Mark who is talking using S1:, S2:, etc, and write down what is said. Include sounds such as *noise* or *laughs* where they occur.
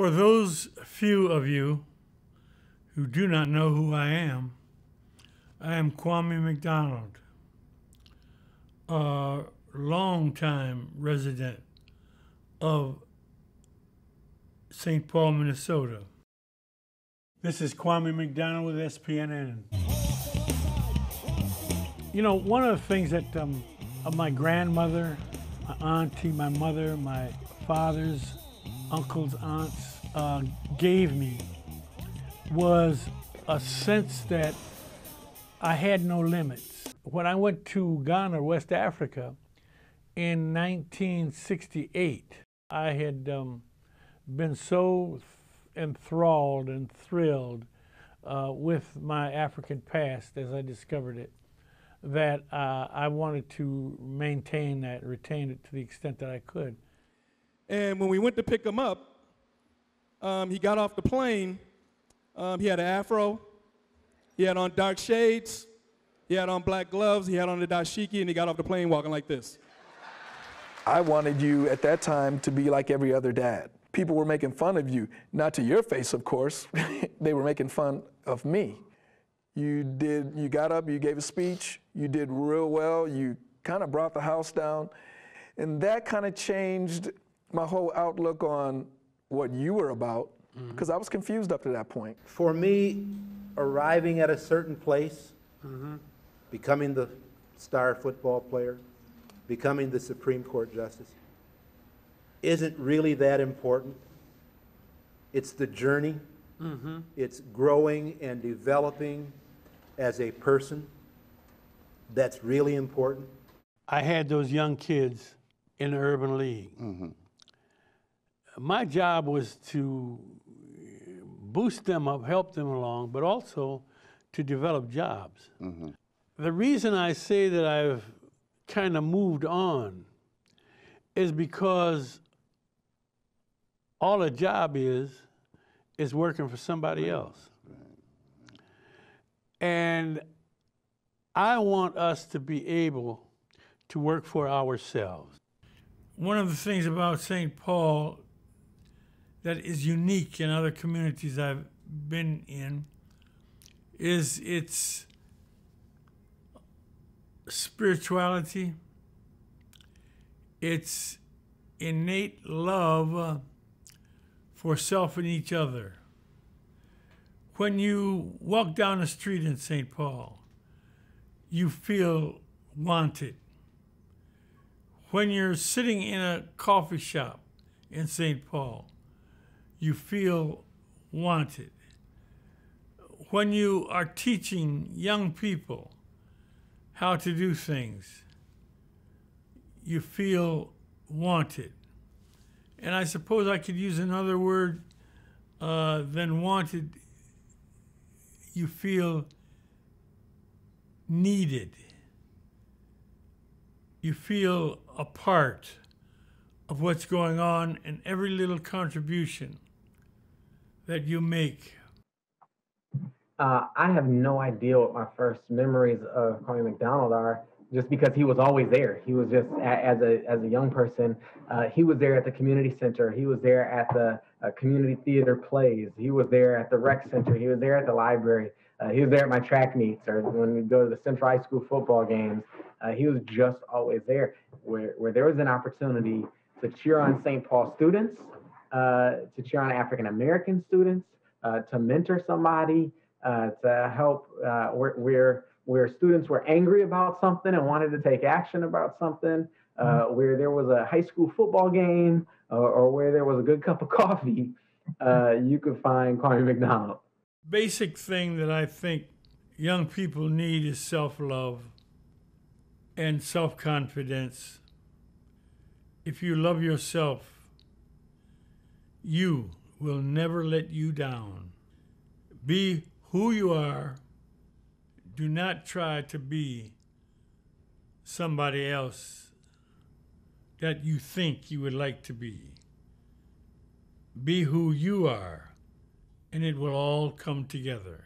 S1: For those few of you who do not know who I am, I am Kwame McDonald, a longtime resident of St. Paul, Minnesota. This is Kwame McDonald with SPNN. You know, one of the things that um, my grandmother, my auntie, my mother, my father's uncles, aunts uh, gave me was a sense that I had no limits. When I went to Ghana, West Africa, in 1968, I had um, been so enthralled and thrilled uh, with my African past as I discovered it that uh, I wanted to maintain that, retain it to the extent that I could.
S2: And when we went to pick him up, um, he got off the plane. Um, he had an afro. He had on dark shades. He had on black gloves. He had on the dashiki, and he got off the plane walking like this.
S3: I wanted you at that time to be like every other dad. People were making fun of you, not to your face, of course. *laughs* they were making fun of me. You did. You got up. You gave a speech. You did real well. You kind of brought the house down, and that kind of changed my whole outlook on what you were about because mm-hmm. I was confused up to that point.
S4: For me, arriving at a certain place, mm-hmm. becoming the star football player, becoming the Supreme Court justice, isn't really that important. It's the journey. Mm-hmm. It's growing and developing as a person that's really important.
S1: I had those young kids in the Urban League. My job was to boost them up, help them along, but also to develop jobs. Mm-hmm. The reason I say that I've kind of moved on is because all a job is is working for somebody right. else. Right. And I want us to be able to work for ourselves. One of the things about St. Paul that is unique in other communities I've been in is its spirituality, its innate love uh, for self and each other. When you walk down the street in St. Paul, you feel wanted. When you're sitting in a coffee shop in St. Paul, you feel wanted. When you are teaching young people how to do things, you feel wanted. And I suppose I could use another word uh, than wanted. You feel needed. You feel a part of what's going on and every little contribution that you make?
S5: Uh, I have no idea what my first memories of Kwame McDonald are, just because he was always there. He was just as a as a young person, uh, he was there at the community center. He was there at the uh, community theater plays. He was there at the rec center. He was there at the library. Uh, he was there at my track meets or when we go to the Central High School football games. Uh, he was just always there. Where where there was an opportunity to cheer on St. Paul students to cheer on African American students, uh, to mentor somebody, uh, to help where, where, where students were angry about something and wanted to take action about something, mm-hmm. where there was a high school football game or where there was a good cup of coffee, *laughs* you could find Kwame McDonald.
S1: Basic thing that I think young people need is self love and self confidence. If you love yourself, you will never let you down. Be who you are. Do not try to be somebody else that you think you would like to be. Be who you are, and it will all come together.